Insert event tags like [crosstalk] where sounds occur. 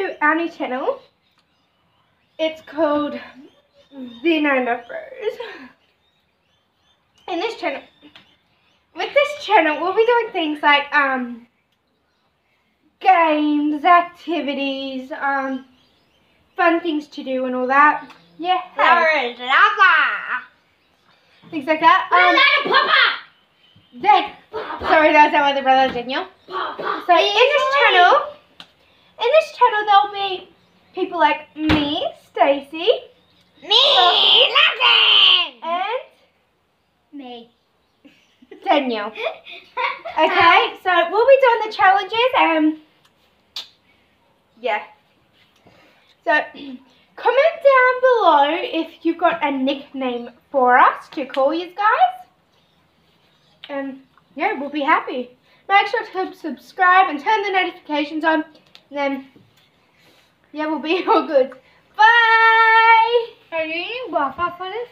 to our new channel. It's called The Nana Bros. In this channel, with this channel, we'll be doing things like um games, activities, um fun things to do and all that. Yeah, hey, things like that. Um, Dad, sorry, that's our other brother Daniel. So in this channel, in this channel there'll be people like me, Stacy, Me, and Me. [laughs] Daniel. Okay, so we'll be doing the challenges and yeah. So [clears throat] comment down below if you've got a nickname for us to call you guys. And yeah, we'll be happy. Make sure to subscribe and turn the notifications on. And then yeah, we'll be [laughs] all good. Bye! Are you eating Wi-Fi for this?